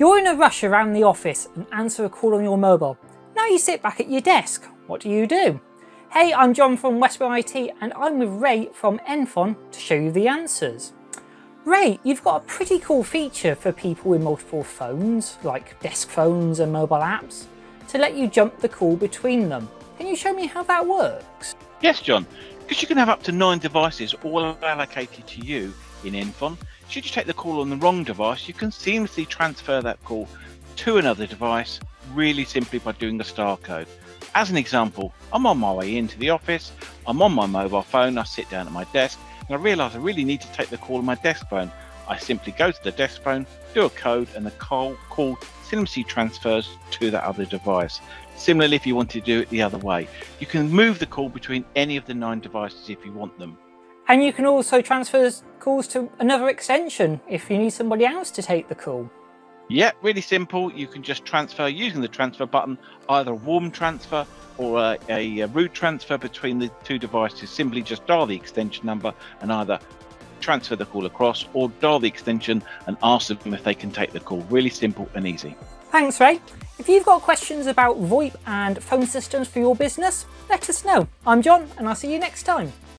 You're in a rush around the office and answer a call on your mobile. Now you sit back at your desk. What do you do? Hey, I'm John from Westway IT and I'm with Ray from Enfon to show you the answers. Ray, you've got a pretty cool feature for people with multiple phones, like desk phones and mobile apps, to let you jump the call between them. Can you show me how that works? Yes, John, because you can have up to nine devices all allocated to you in Infon. Should you take the call on the wrong device, you can seamlessly transfer that call to another device really simply by doing the star code. As an example, I'm on my way into the office, I'm on my mobile phone, I sit down at my desk, and I realise I really need to take the call on my desk phone. I simply go to the desk phone, do a code, and the call, call seamlessly transfers to that other device. Similarly, if you want to do it the other way, you can move the call between any of the nine devices if you want them. And you can also transfer calls to another extension if you need somebody else to take the call. Yeah, really simple. You can just transfer using the transfer button, either a warm transfer or a, a, a root transfer between the two devices. Simply just dial the extension number and either transfer the call across or dial the extension and ask them if they can take the call. Really simple and easy. Thanks, Ray. If you've got questions about VoIP and phone systems for your business, let us know. I'm John, and I'll see you next time.